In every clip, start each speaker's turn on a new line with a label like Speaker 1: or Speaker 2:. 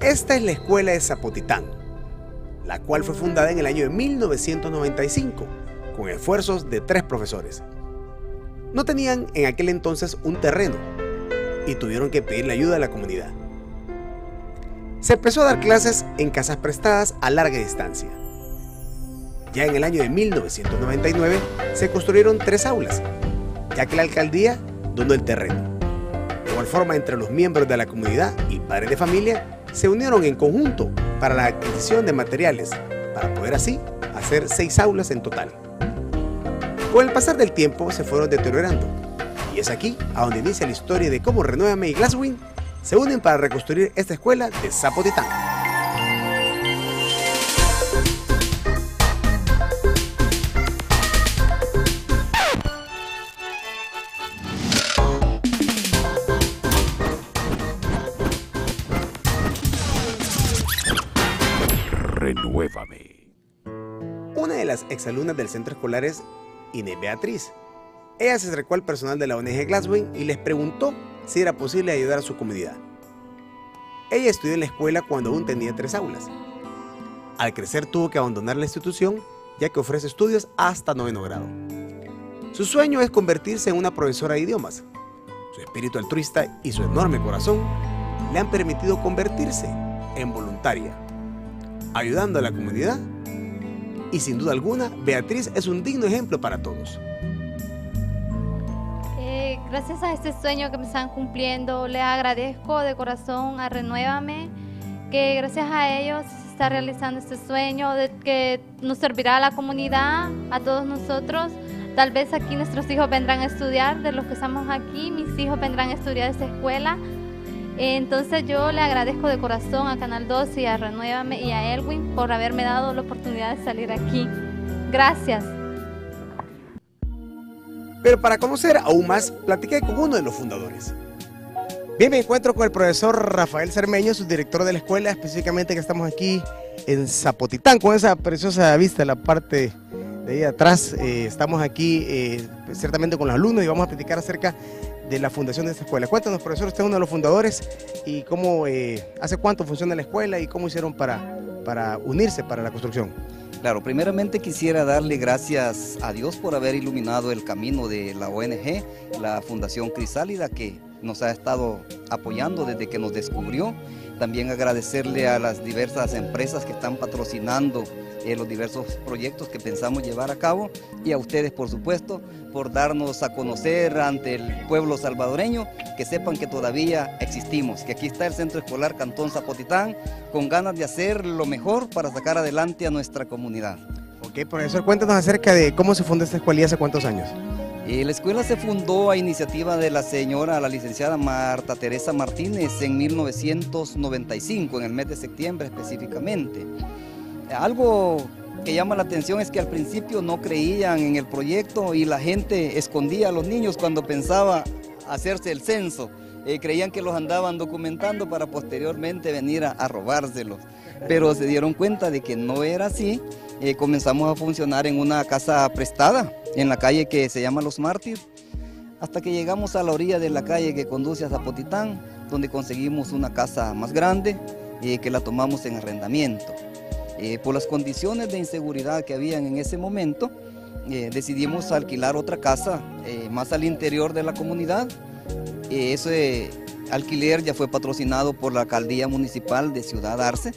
Speaker 1: Esta es la escuela de Zapotitán, la cual fue fundada en el año de 1995 con esfuerzos de tres profesores. No tenían en aquel entonces un terreno y tuvieron que pedirle ayuda a la comunidad. Se empezó a dar clases en casas prestadas a larga distancia. Ya en el año de 1999 se construyeron tres aulas, ya que la alcaldía donó el terreno. De igual forma, entre los miembros de la comunidad y padres de familia se unieron en conjunto para la adquisición de materiales, para poder así hacer seis aulas en total. Con el pasar del tiempo se fueron deteriorando, y es aquí a donde inicia la historia de cómo Renuévame y Glasswing se unen para reconstruir esta escuela de Zapotitán.
Speaker 2: Renuévame.
Speaker 1: Una de las exalumnas del centro escolar es Inés Beatriz. Ella se acercó al personal de la ONG Glasswing y les preguntó si era posible ayudar a su comunidad. Ella estudió en la escuela cuando aún tenía tres aulas. Al crecer tuvo que abandonar la institución ya que ofrece estudios hasta noveno grado. Su sueño es convertirse en una profesora de idiomas. Su espíritu altruista y su enorme corazón le han permitido convertirse en voluntaria ayudando a la comunidad. Y sin duda alguna, Beatriz es un digno ejemplo para todos.
Speaker 3: Eh, gracias a este sueño que me están cumpliendo, les agradezco de corazón a Renuévame, que gracias a ellos se está realizando este sueño, de que nos servirá a la comunidad, a todos nosotros. Tal vez aquí nuestros hijos vendrán a estudiar, de los que estamos aquí, mis hijos vendrán a estudiar esta escuela. Entonces yo le agradezco de corazón a Canal 2 y a Renuévame y a Elwin por haberme dado la oportunidad de salir aquí. Gracias.
Speaker 1: Pero para conocer aún más, platiqué con uno de los fundadores. Bien, me encuentro con el profesor Rafael Cermeño, su director de la escuela, específicamente que estamos aquí en Zapotitán, con esa preciosa vista, la parte de ahí atrás. Eh, estamos aquí eh, ciertamente con los alumnos y vamos a platicar acerca de la fundación de esta escuela. Cuéntanos, profesor, usted es uno de los fundadores y cómo, eh, hace cuánto funciona la escuela y cómo hicieron para, para unirse para la construcción.
Speaker 4: Claro, primeramente quisiera darle gracias a Dios por haber iluminado el camino de la ONG, la Fundación Crisálida, que nos ha estado apoyando desde que nos descubrió. También agradecerle a las diversas empresas que están patrocinando eh, los diversos proyectos que pensamos llevar a cabo y a ustedes, por supuesto, por darnos a conocer ante el pueblo salvadoreño, que sepan que todavía existimos, que aquí está el Centro Escolar Cantón Zapotitán, con ganas de hacer lo mejor para sacar adelante a nuestra comunidad.
Speaker 1: Ok, profesor, cuéntanos acerca de cómo se fundó esta escuela y hace cuántos años.
Speaker 4: Eh, la escuela se fundó a iniciativa de la señora, la licenciada Marta Teresa Martínez en 1995, en el mes de septiembre específicamente. Algo que llama la atención es que al principio no creían en el proyecto y la gente escondía a los niños cuando pensaba hacerse el censo. Eh, creían que los andaban documentando para posteriormente venir a, robárselos. Pero se dieron cuenta de que no era así. Eh, comenzamos a funcionar en una casa prestada en la calle que se llama Los Mártires, hasta que llegamos a la orilla de la calle que conduce a Zapotitán, donde conseguimos una casa más grande y que la tomamos en arrendamiento. Eh, por las condiciones de inseguridad que habían en ese momento, eh, decidimos alquilar otra casa eh, más al interior de la comunidad. ese alquiler ya fue patrocinado por la alcaldía municipal de Ciudad Arce.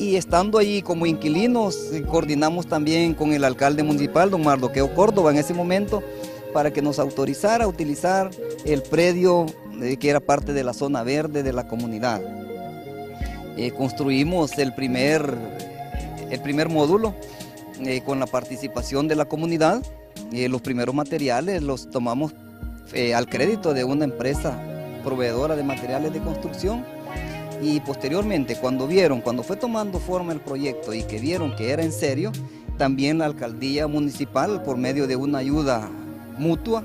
Speaker 4: Y estando ahí como inquilinos, coordinamos también con el alcalde municipal, don Mardoqueo Córdoba, en ese momento, para que nos autorizara a utilizar el predio que era parte de la zona verde de la comunidad. Eh, construimos el primer, el primer módulo eh, con la participación de la comunidad. Eh, los primeros materiales los tomamos al crédito de una empresa proveedora de materiales de construcción y posteriormente cuando vieron, cuando fue tomando forma el proyecto y que vieron que era en serio, también la alcaldía municipal por medio de una ayuda mutua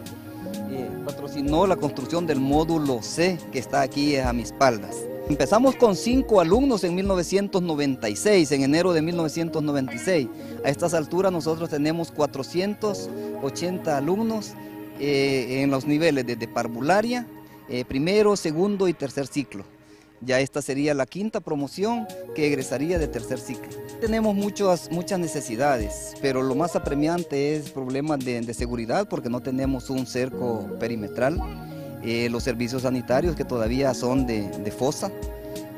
Speaker 4: patrocinó la construcción del módulo C que está aquí a mis espaldas. Empezamos con cinco alumnos en 1996, en enero de 1996. A estas alturas nosotros tenemos 480 alumnos eh, en los niveles de parvularia, eh, primero, segundo y tercer ciclo. Ya esta sería la quinta promoción que egresaría de tercer ciclo. Tenemos muchas, muchas necesidades, pero lo más apremiante es problemas de seguridad porque no tenemos un cerco perimetral. Eh, los servicios sanitarios que todavía son de, de fosa,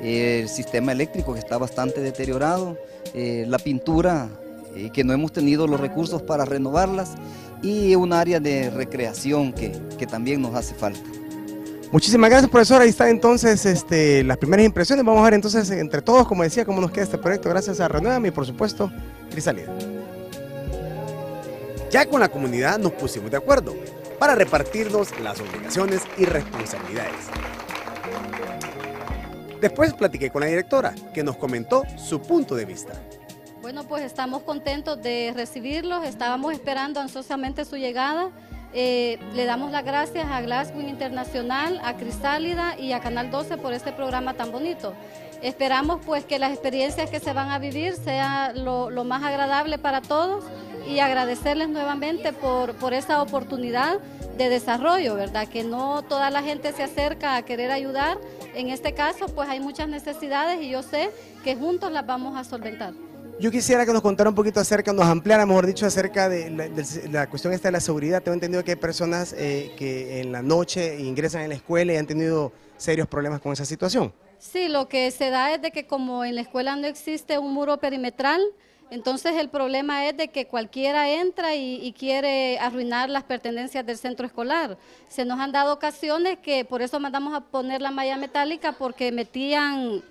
Speaker 4: eh, el sistema eléctrico que está bastante deteriorado, eh, la pintura eh, que no hemos tenido los recursos para renovarlas y un área de recreación que, que también nos hace falta.
Speaker 5: Muchísimas gracias, profesor. Ahí están entonces este, las primeras impresiones. Vamos a ver entonces entre todos, como decía, cómo nos queda este proyecto. Gracias a Renuévame y, por supuesto, Crisalida. Ya con la comunidad nos pusimos de acuerdo para repartirnos las obligaciones y responsabilidades. Después platiqué con la directora, que nos comentó su punto de vista.
Speaker 2: Bueno, pues estamos contentos de recibirlos, estábamos esperando ansiosamente su llegada. Eh, le damos las gracias a Glasgow Internacional, a Crisálida y a Canal 12 por este programa tan bonito. Esperamos pues que las experiencias que se van a vivir sean lo, lo más agradable para todos y agradecerles nuevamente por, por esa oportunidad de desarrollo, ¿verdad? Que no toda la gente se acerca a querer ayudar. En este caso, pues hay muchas necesidades y yo sé que juntos las vamos a solventar.
Speaker 5: Yo quisiera que nos contara un poquito acerca, nos ampliara, mejor dicho, acerca de la, cuestión esta de la seguridad. Tengo entendido que hay personas eh, que en la noche ingresan en la escuela y han tenido serios problemas con esa situación.
Speaker 2: Sí, lo que se da es de que como en la escuela no existe un muro perimetral, entonces el problema es de que cualquiera entra y, quiere arruinar las pertenencias del centro escolar. Se nos han dado ocasiones que por eso mandamos a poner la malla metálica porque metían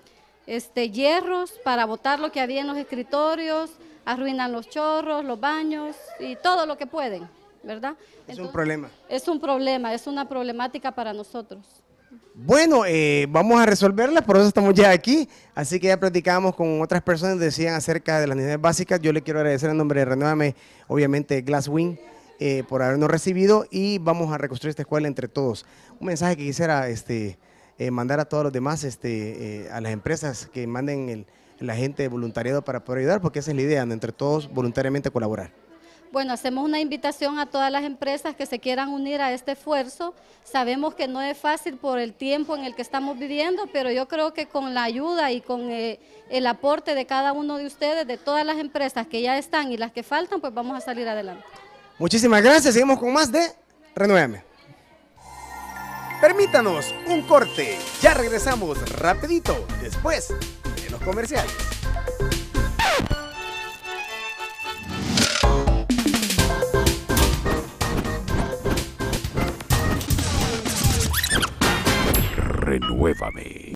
Speaker 2: este, hierros para botar lo que había en los escritorios, arruinan los chorros, los baños y todo lo que pueden, ¿verdad?
Speaker 5: Es Entonces, un problema.
Speaker 2: Es un problema, es una problemática para nosotros.
Speaker 5: Bueno, eh, vamos a resolverla, por eso estamos ya aquí. Así que ya platicamos con otras personas que decían acerca de las necesidades básicas. Yo le quiero agradecer en nombre de Renuévame, obviamente, Glasswing, eh, por habernos recibido y vamos a reconstruir esta escuela entre todos. Un mensaje que quisiera este, eh, mandar a todos los demás, este, a las empresas que manden el, la gente de voluntariado para poder ayudar, porque esa es la idea, entre todos voluntariamente colaborar.
Speaker 2: Bueno, hacemos una invitación a todas las empresas que se quieran unir a este esfuerzo. Sabemos que no es fácil por el tiempo en el que estamos viviendo, pero yo creo que con la ayuda y con eh, el aporte de cada uno de ustedes, de todas las empresas que ya están y las que faltan, pues vamos a salir adelante.
Speaker 5: Muchísimas gracias. Seguimos con más de Renuévame. Permítanos un corte. Ya regresamos rapidito después de los comerciales.
Speaker 6: Renuévame.